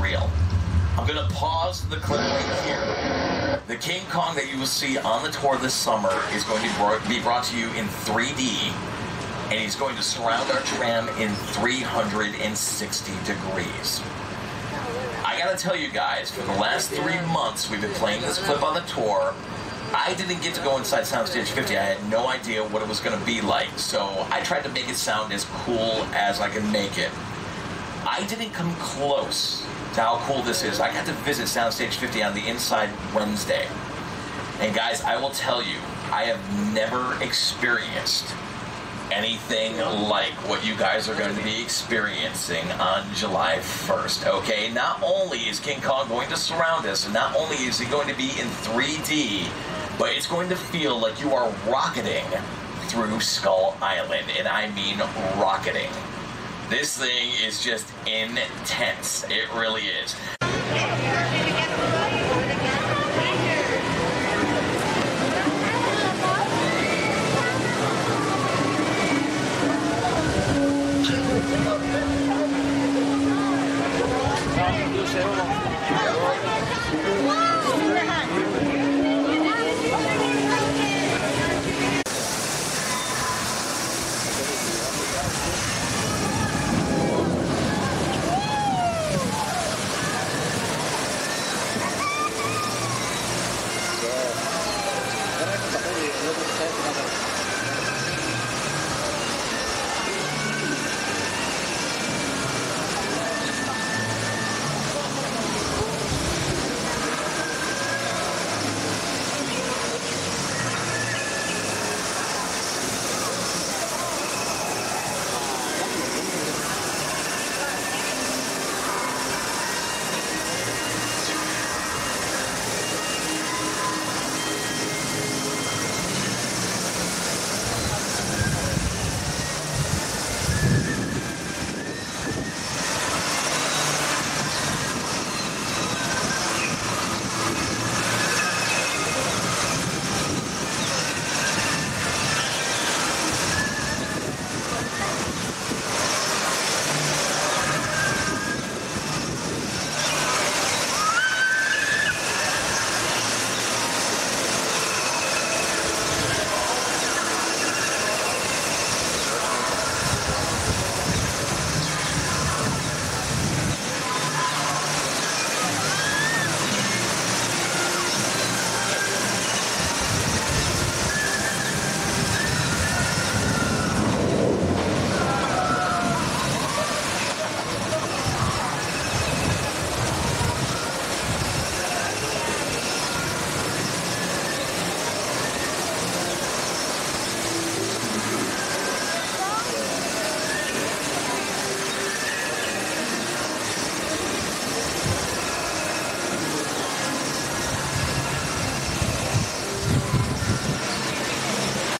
Real. I'm gonna pause the clip right here. The King Kong that you will see on the tour this summer is going to be brought to you in 3D, and he's going to surround our tram in 360 degrees. I gotta tell you guys, for the last three months we've been playing this clip on the tour, I didn't get to go inside Soundstage 50. I had no idea what it was gonna be like, so I tried to make it sound as cool as I could make it. I didn't come close to how cool this is. I got to visit Soundstage 50 on the inside Wednesday. And guys, I will tell you, I have never experienced anything like what you guys are going to be experiencing on July 1st. Okay, not only is King Kong going to surround us, not only is he going to be in 3D, but it's going to feel like you are rocketing through Skull Island, and I mean rocketing. This thing is just intense. It really is.